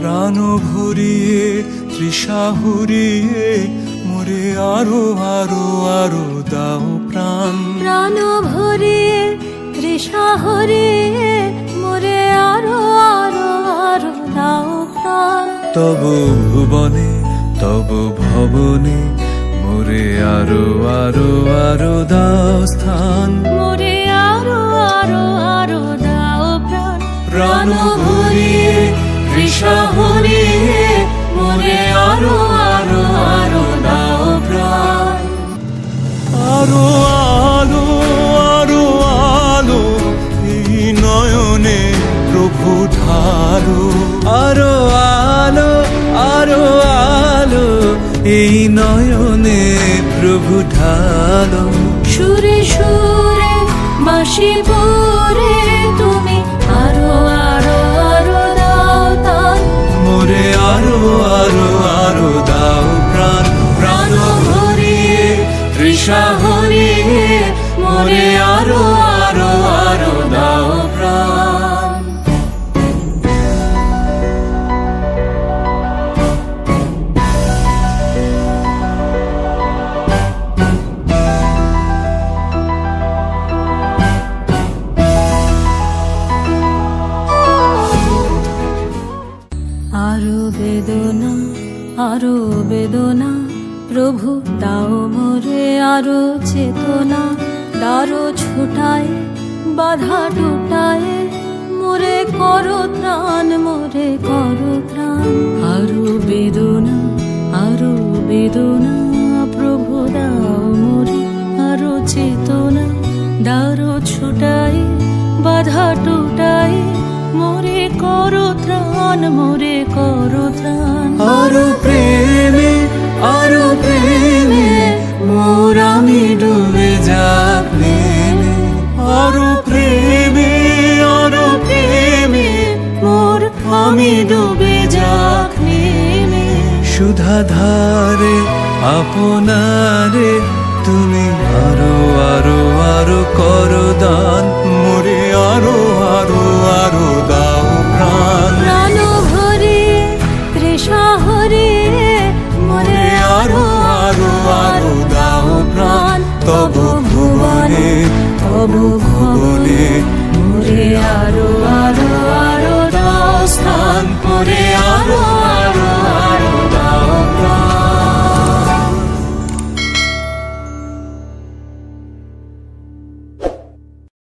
ভরিয়ে তৃষা হরিয়ে মোরে আরও আরও আরও দাও প্রাণ। প্রাণ ভরিয়ে তৃষা হরিয়ে মোরে আরও আরও আরও দাও প্রাণ। তব ভুবনে তব ভবনে মোরে আরও আরও আরও দাও স্থান। মোরে আরও আরও আরও দাও প্রাণ। প্রাণ ভরিয়ে আরও আরও আরও দাও প্রাণ। আরও আলো আরও আলো এই নয়নে প্রভু আরও আলো আরও আলো এই নয়নে প্রভু ঢালো। সুরে সুরে বাঁশি পরে তুমি মোরে আরও আরও আরও দাও প্রাণ। আরও বেদনা আরও বেদনা, প্রভু দাও মোরে আরও চেতনা। দারো ছোটায়, বাধা টুটায়, মোরে করো ত্রাণ, মোরে করো ত্রাণ। আরও বেদনা আরও বেদনা, প্রভু দাও মোরে, আরও চেতনা। দারো ছোটায়, বাধা টুটায়, মোরে করো ত্রাণ, মোরে করো ত্রাণ। আরও আমি ডুবে যাক নেমে। সুধা ধারে আপনারে তুমি আরও আরও আরও করো দান। মোরে আরও আরও আরও দাও প্রাণ। প্রাণ ভরিয়ে তৃষা হরিয়ে মোরে আরও আরও আরও দাও প্রাণ। তব ভুবনে তব ভবনে প্রাণ আলো।